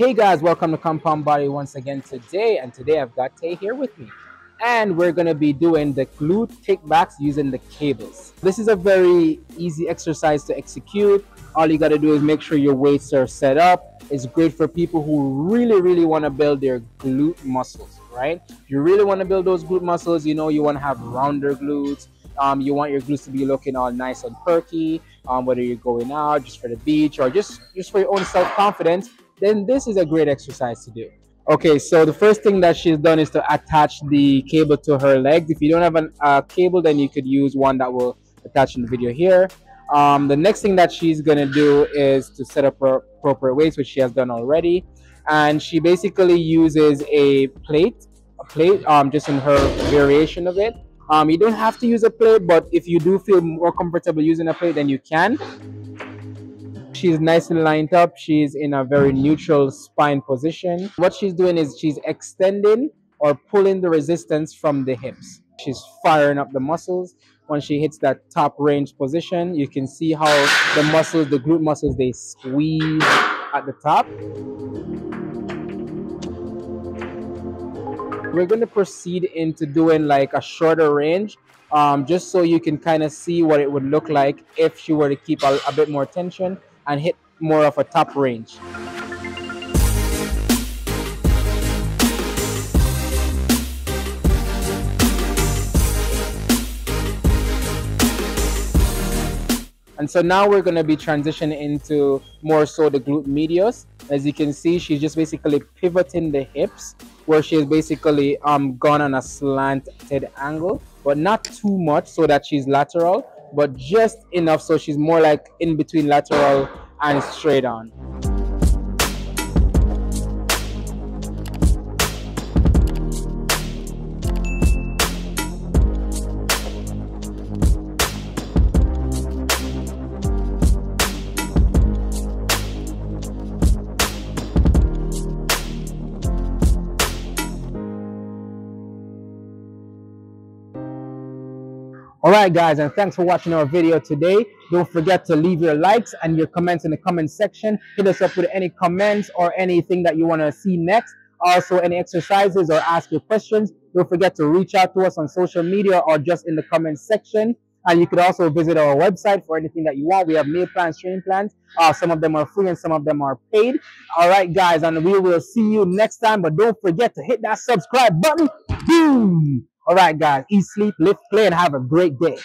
Hey guys, welcome to Compound Body once again today. And today I've got Tay here with me. And we're gonna be doing the glute kickbacks using the cables. This is a very easy exercise to execute. All you gotta do is make sure your weights are set up. It's great for people who really, really wanna build their glute muscles, right? If you really wanna build those glute muscles, you know you wanna have rounder glutes. Um, you want your glutes to be looking all nice and perky, um, whether you're going out just for the beach or just, just for your own self-confidence then this is a great exercise to do. Okay, so the first thing that she's done is to attach the cable to her legs. If you don't have a uh, cable, then you could use one that will attach in the video here. Um, the next thing that she's gonna do is to set up her proper weights, which she has done already. And she basically uses a plate, a plate, um, just in her variation of it. Um, you don't have to use a plate, but if you do feel more comfortable using a plate, then you can. She's nicely lined up. She's in a very neutral spine position. What she's doing is she's extending or pulling the resistance from the hips. She's firing up the muscles. When she hits that top range position, you can see how the muscles, the glute muscles, they squeeze at the top. We're going to proceed into doing like a shorter range um, just so you can kind of see what it would look like if she were to keep a, a bit more tension and hit more of a top range. And so now we're going to be transitioning into more so the glute medius. As you can see, she's just basically pivoting the hips where she has basically um, gone on a slanted angle, but not too much so that she's lateral, but just enough so she's more like in between lateral and straight on. All right, guys, and thanks for watching our video today. Don't forget to leave your likes and your comments in the comment section. Hit us up with any comments or anything that you want to see next. Also, any exercises or ask your questions. Don't forget to reach out to us on social media or just in the comment section. And you could also visit our website for anything that you want. We have meal plans, training plans. Uh, some of them are free and some of them are paid. All right, guys, and we will see you next time. But don't forget to hit that subscribe button. Boom! All right, guys, eat, sleep, lift, play, and have a great day.